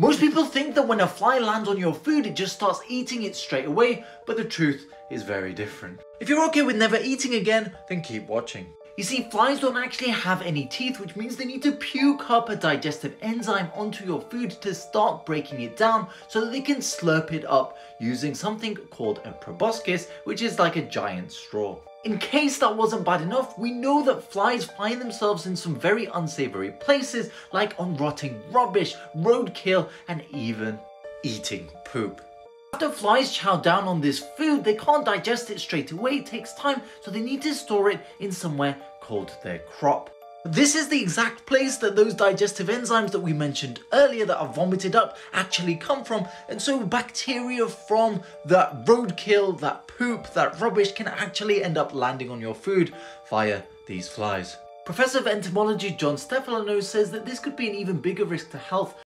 Most people think that when a fly lands on your food, it just starts eating it straight away, but the truth is very different. If you're okay with never eating again, then keep watching. You see, flies don't actually have any teeth, which means they need to puke up a digestive enzyme onto your food to start breaking it down so that they can slurp it up using something called a proboscis, which is like a giant straw. In case that wasn't bad enough, we know that flies find themselves in some very unsavory places like on rotting rubbish, roadkill, and even eating poop. After flies chow down on this food, they can't digest it straight away, it takes time, so they need to store it in somewhere called their crop. This is the exact place that those digestive enzymes that we mentioned earlier that are vomited up actually come from. And so bacteria from that roadkill, that poop, that rubbish can actually end up landing on your food via these flies. Professor of entomology John Stoffolano says that this could be an even bigger risk to health